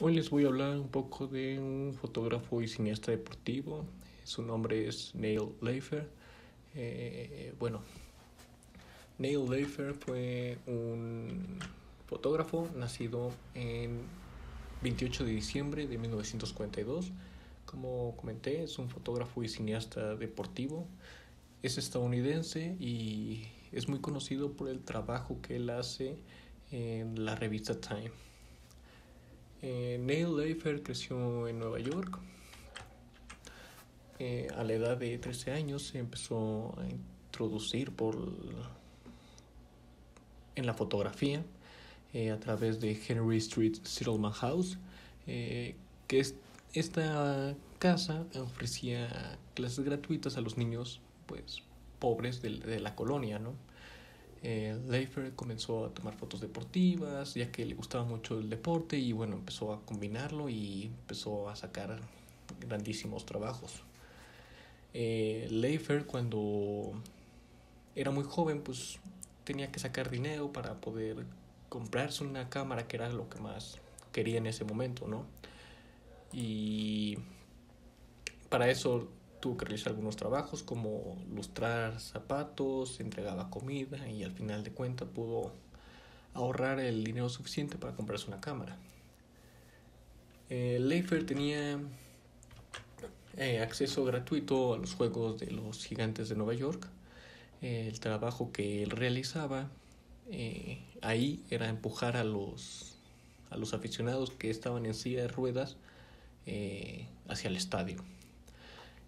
Hoy les voy a hablar un poco de un fotógrafo y cineasta deportivo. Su nombre es Neil Leifer. Eh, bueno, Neil Leifer fue un fotógrafo nacido en 28 de diciembre de 1942. Como comenté, es un fotógrafo y cineasta deportivo. Es estadounidense y es muy conocido por el trabajo que él hace en la revista Time. Eh, Neil Leifer creció en Nueva York. Eh, a la edad de 13 años se empezó a introducir por en la fotografía eh, a través de Henry Street Settlement House, que es, esta casa ofrecía clases gratuitas a los niños pues pobres de, de la colonia, ¿no? Eh, Leifer comenzó a tomar fotos deportivas, ya que le gustaba mucho el deporte y bueno, empezó a combinarlo y empezó a sacar grandísimos trabajos. Eh, Leifer cuando era muy joven pues tenía que sacar dinero para poder comprarse una cámara que era lo que más quería en ese momento, ¿no? Y para eso tuvo que realizar algunos trabajos como lustrar zapatos, entregaba comida y al final de cuentas pudo ahorrar el dinero suficiente para comprarse una cámara. Eh, Leifer tenía acceso gratuito a los juegos de los gigantes de Nueva York. El trabajo que él realizaba eh, ahí era empujar a los, a los aficionados que estaban en silla de ruedas eh, hacia el estadio.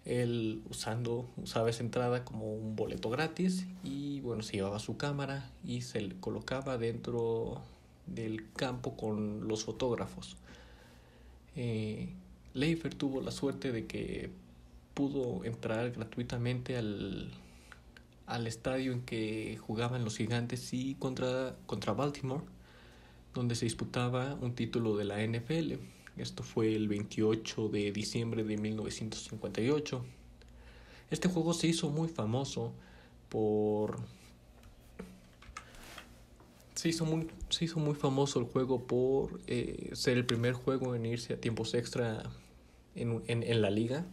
Él usando, usaba esa entrada como un boleto gratis y bueno, se llevaba su cámara y se le colocaba dentro del campo con los fotógrafos. Eh, Leifer tuvo la suerte de que pudo entrar gratuitamente al, al estadio en que jugaban los gigantes y contra, contra Baltimore, donde se disputaba un título de la NFL. Esto fue el 28 de diciembre de 1958. Este juego se hizo muy famoso por... Se hizo muy, se hizo muy famoso el juego por eh, ser el primer juego en irse a tiempos extra en, en, en la liga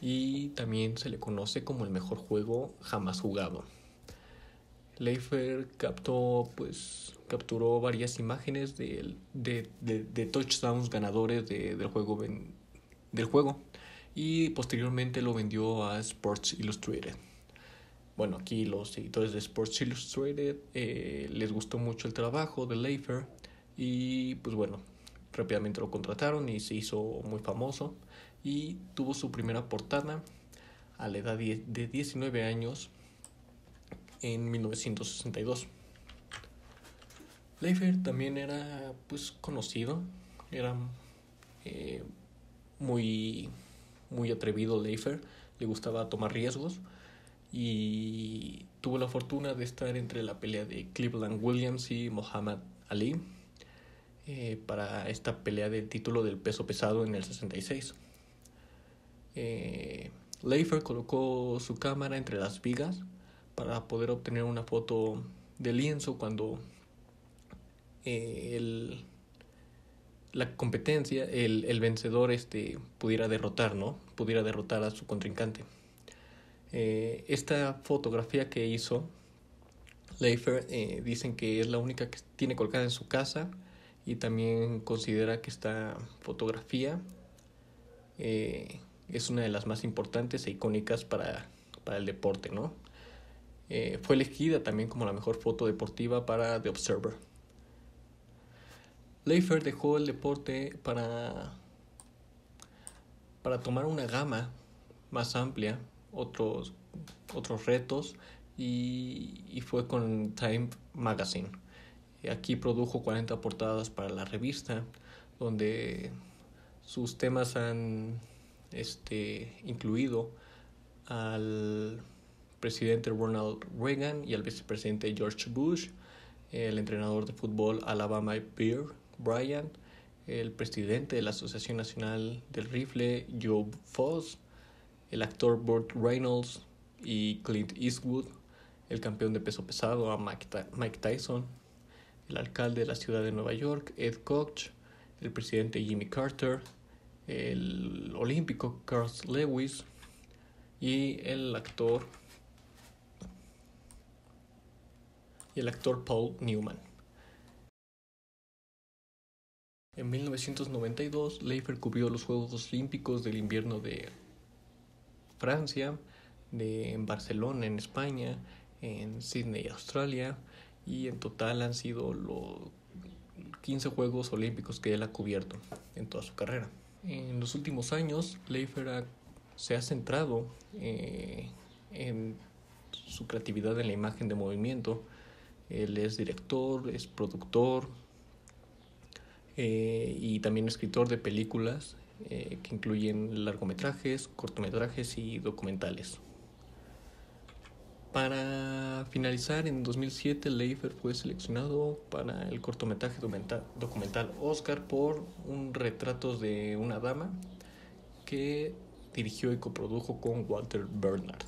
y también se le conoce como el mejor juego jamás jugado. Leifer captó, pues, capturó varias imágenes de, de, de, de touchdowns ganadores de, del, juego, del juego y posteriormente lo vendió a Sports Illustrated. Bueno, aquí los seguidores de Sports Illustrated eh, les gustó mucho el trabajo de Leifer y pues bueno, rápidamente lo contrataron y se hizo muy famoso y tuvo su primera portada a la edad de 19 años en 1962. Leifer también era pues conocido, era eh, muy muy atrevido Leifer, le gustaba tomar riesgos y tuvo la fortuna de estar entre la pelea de Cleveland Williams y Muhammad Ali eh, para esta pelea del título del peso pesado en el 66. Eh, Leifer colocó su cámara entre las vigas para poder obtener una foto de lienzo cuando eh, el, la competencia, el, el, vencedor este, pudiera derrotar, ¿no? Pudiera derrotar a su contrincante. Eh, esta fotografía que hizo Leifer eh, dicen que es la única que tiene colocada en su casa y también considera que esta fotografía es una de las más importantes e icónicas para, para el deporte, ¿no? Eh, fue elegida también como la mejor foto deportiva para The Observer. Leifer dejó el deporte para, para tomar una gama más amplia, otros, otros retos, y, y fue con Time Magazine. Aquí produjo 40 portadas para la revista, donde sus temas han este, incluido al presidente Ronald Reagan y al vicepresidente George Bush, el entrenador de fútbol Alabama Bear Bryant, el presidente de la Asociación Nacional del Rifle Joe Foss, el actor Burt Reynolds y Clint Eastwood, el campeón de peso pesado Mike Tyson, el alcalde de la ciudad de Nueva York Ed Koch, el presidente Jimmy Carter, el olímpico Carl Lewis y el actor y el actor Paul Newman. En 1992, Leifer cubrió los Juegos Olímpicos del Invierno de Francia, de en Barcelona, en España, en Sydney, Australia, y en total han sido los 15 Juegos Olímpicos que él ha cubierto en toda su carrera. En los últimos años, Leifer se ha centrado eh, en su creatividad en la imagen de movimiento. Él es director, es productor, eh, y también escritor de películas eh, que incluyen largometrajes, cortometrajes y documentales. Para finalizar, en 2007 Leifer fue seleccionado para el cortometraje documental Oscar por un retrato de una dama que dirigió y coprodujo con Walter Bernard.